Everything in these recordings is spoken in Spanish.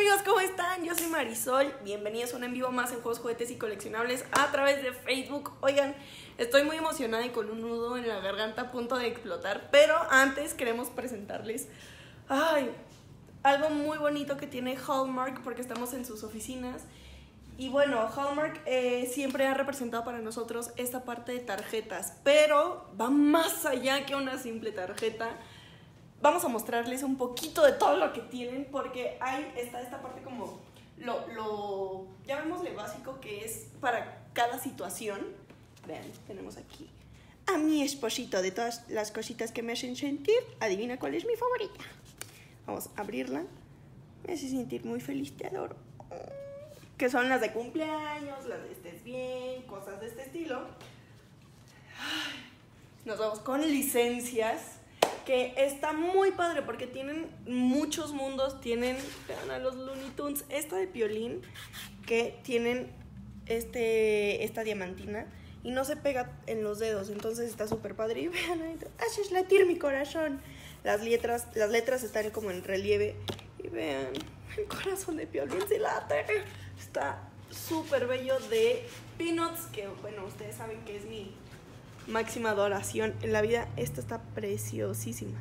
amigos, ¿cómo están? Yo soy Marisol, bienvenidos a un en vivo más en Juegos, Juguetes y Coleccionables a través de Facebook. Oigan, estoy muy emocionada y con un nudo en la garganta a punto de explotar, pero antes queremos presentarles algo muy bonito que tiene Hallmark porque estamos en sus oficinas. Y bueno, Hallmark eh, siempre ha representado para nosotros esta parte de tarjetas, pero va más allá que una simple tarjeta vamos a mostrarles un poquito de todo lo que tienen porque hay está esta parte como lo, lo llamémosle básico que es para cada situación. Vean, tenemos aquí a mi esposito de todas las cositas que me hacen sentir. Adivina cuál es mi favorita. Vamos a abrirla. Me hace sentir muy feliz, te adoro. Que son las de cumpleaños, las de estés bien, cosas de este estilo. Nos vamos con licencias que está muy padre porque tienen muchos mundos, tienen, vean a los Looney Tunes, esta de Piolín, que tienen este, esta diamantina y no se pega en los dedos, entonces está súper padre. Y vean, haces latir mi corazón. Las letras, las letras están como en relieve y vean, el corazón de Piolín se late. Está súper bello de Peanuts, que bueno, ustedes saben que es mi máxima adoración en la vida. Esta está preciosísima.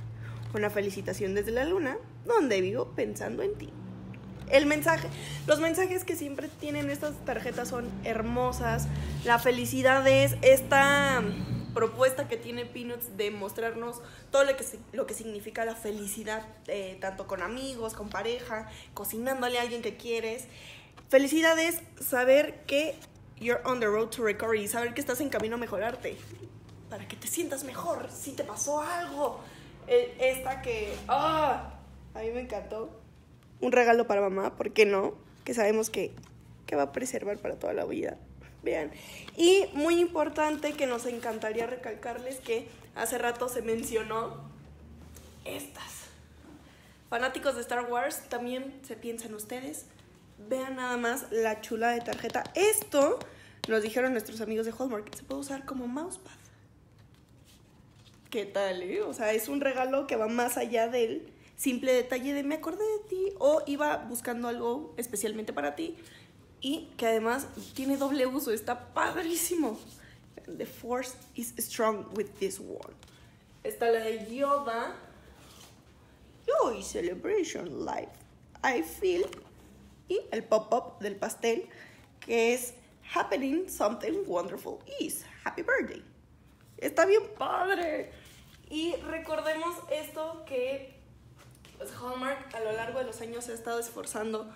Una felicitación desde la luna, donde vivo pensando en ti. El mensaje, los mensajes que siempre tienen estas tarjetas son hermosas. La felicidad es esta propuesta que tiene Peanuts de mostrarnos todo lo que, lo que significa la felicidad, eh, tanto con amigos, con pareja, cocinándole a alguien que quieres. Felicidad es saber que you're on the road to recovery, saber que estás en camino a mejorarte para que te sientas mejor si te pasó algo. E, esta que, ah, a mí me encantó. Un regalo para mamá, ¿por qué no? Que sabemos que, que va a preservar para toda la vida. Vean. Y muy importante que nos encantaría recalcarles que hace rato se mencionó estas. Fanáticos de Star Wars, también se piensan ustedes. Vean nada más la chula de tarjeta. Esto nos dijeron nuestros amigos de Hallmark, se puede usar como mousepad. ¿Qué tal, eh? O sea, es un regalo que va más allá del simple detalle de me acordé de ti o iba buscando algo especialmente para ti y que además tiene doble uso, está padrísimo. The force is strong with this one. Está la de Yoda. Joy Celebration Life. I feel. Y el pop-up del pastel que es Happening Something Wonderful is. Happy Birthday. Está bien padre. Y recordemos esto que pues, Hallmark a lo largo de los años se ha estado esforzando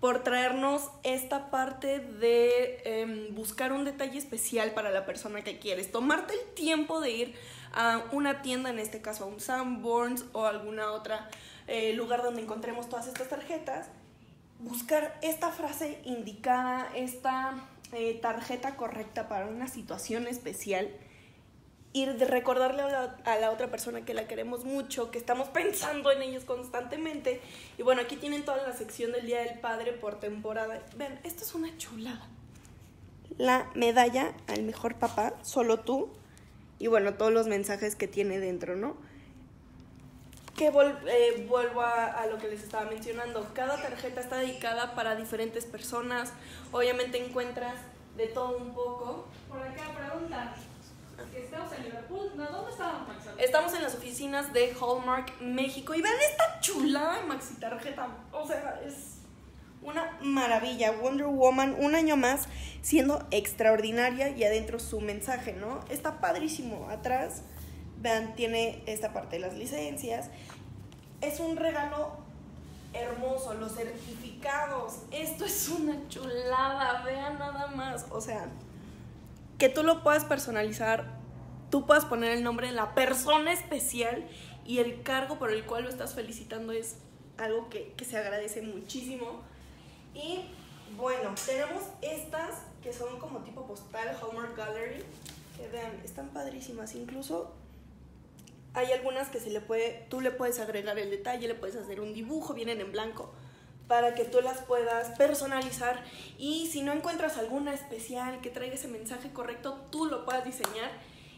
por traernos esta parte de em, buscar un detalle especial para la persona que quieres. Tomarte el tiempo de ir a una tienda, en este caso a un Sanborns o alguna otra eh, lugar donde encontremos todas estas tarjetas. Buscar esta frase indicada, esta eh, tarjeta correcta para una situación especial y recordarle a la, otra persona que la queremos mucho, que estamos pensando en ellos constantemente. Y bueno, aquí tienen toda la sección del Día del Padre por temporada. Ven, esto es una chulada. La medalla al mejor papá, solo tú. Y bueno, todos los mensajes que tiene dentro, ¿no? Que eh, vuelvo a, a, lo que les estaba mencionando. Cada tarjeta está dedicada para diferentes personas. Obviamente encuentras de todo un poco. Por acá pregunta. Estamos en Liverpool. ¿dónde estábamos, Estamos en las oficinas de Hallmark México. Y vean esta chulada maxi tarjeta. O sea, es una maravilla. Wonder Woman, un año más, siendo extraordinaria y adentro su mensaje, ¿no? Está padrísimo. Atrás, vean, tiene esta parte de las licencias. Es un regalo hermoso, los certificados. Esto es una chulada, vean nada más. O sea, que tú lo puedas personalizar, tú puedas poner el nombre de la persona especial y el cargo por el cual lo estás felicitando es algo que, se agradece muchísimo. Y bueno, tenemos estas que son como tipo postal, Hallmark Gallery, que vean, están padrísimas. Incluso hay algunas que se le puede, tú le puedes agregar el detalle, le puedes hacer un dibujo, vienen en blanco para que tú las puedas personalizar y si no encuentras alguna especial que traiga ese mensaje correcto, tú lo puedas diseñar.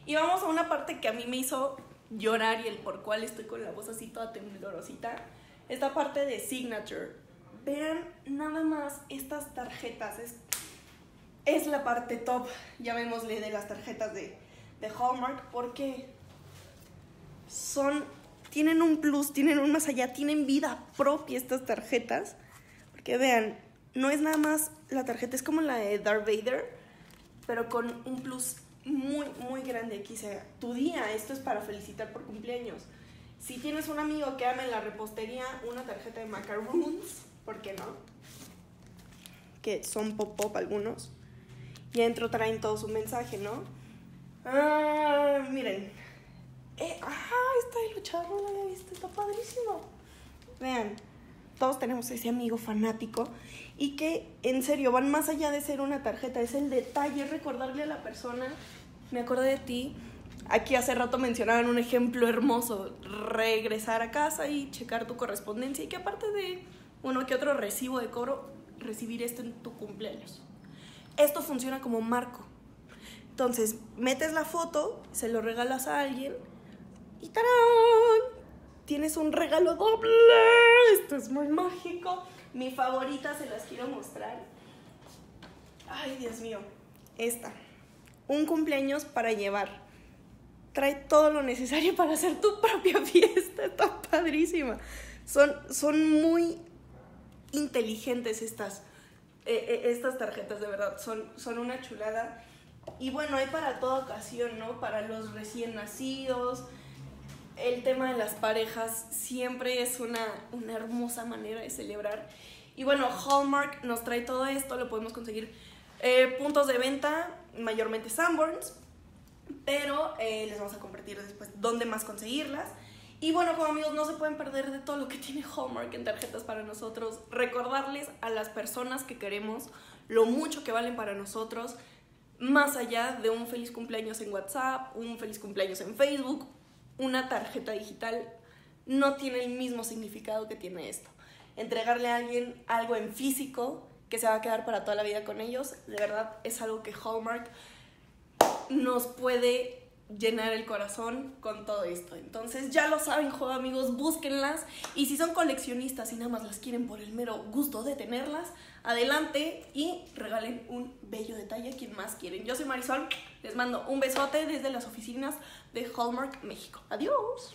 Y vamos a una parte que a mí me hizo llorar y el por cual estoy con la voz así toda temblorosita. Esta parte de signature. vean nada más estas tarjetas. Es, es la parte top, llamémosle, de las tarjetas de, de Hallmark, porque son, tienen un plus, tienen un más allá, tienen vida propia estas tarjetas. Porque vean, no es nada más la tarjeta, es como la de Darth Vader, pero con un plus muy, muy grande. Aquí tu día, esto es para felicitar por cumpleaños. Si tienes un amigo que ama en la repostería una tarjeta de macaroons, ¿por qué no? Que son pop-pop algunos. Y adentro traen todo su mensaje, ¿no? Ah, miren. Eh, ah, esta de luchador no había visto, está padrísimo. Vean, todos tenemos ese amigo fanático y que en serio van más allá de ser una tarjeta, es el detalle, recordarle a la persona, me acordé de ti. Aquí hace rato mencionaban un ejemplo hermoso, regresar a casa y checar tu correspondencia y que aparte de uno que otro recibo de cobro, recibir esto en tu cumpleaños. Esto funciona como marco. Entonces, metes la foto, se lo regalas a alguien y ¡tarán! Tienes un regalo doble. Esto es muy mágico. Mi favorita se las quiero mostrar. Ay, Dios mío. Esta. Un cumpleaños para llevar. Trae todo lo necesario para hacer tu propia fiesta. Está padrísima. Son, son muy inteligentes estas, eh, eh, estas tarjetas, de verdad. Son, son una chulada. Y bueno, hay para toda ocasión, ¿no? Para los recién nacidos. El tema de las parejas siempre es una, una hermosa manera de celebrar. Y bueno, Hallmark nos trae todo esto, lo podemos conseguir eh, puntos de venta, mayormente Sanborns, pero eh, les vamos a compartir después dónde más conseguirlas. Y bueno, como amigos, no se pueden perder de todo lo que tiene Hallmark en tarjetas para nosotros. Recordarles a las personas que queremos lo mucho que valen para nosotros, más allá de un feliz cumpleaños en WhatsApp, un feliz cumpleaños en Facebook, una tarjeta digital no tiene el mismo significado que tiene esto. Entregarle a alguien algo en físico que se va a quedar para toda la vida con ellos, de verdad es algo que Hallmark nos puede llenar el corazón con todo esto. Entonces ya lo saben, juego amigos, búsquenlas. Y si son coleccionistas y nada más las quieren por el mero gusto de tenerlas, adelante y regalen un bello detalle a quien más quieren. Yo soy Marisol, les mando un besote desde las oficinas de Hallmark México. Adiós.